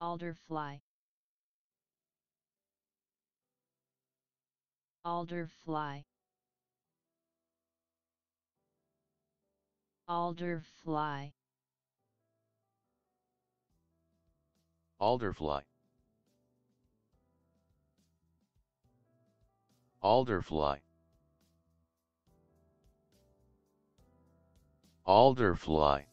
Alderfly Alderfly Alderfly Alderfly Alderfly Alderfly